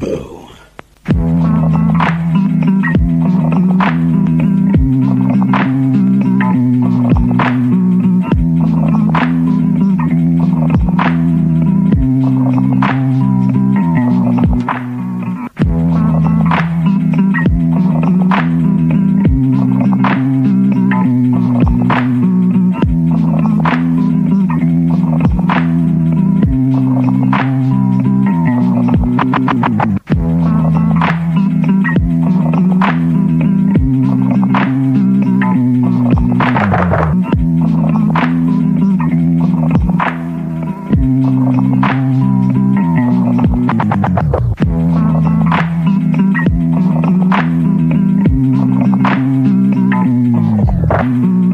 Boo. Mm-hmm.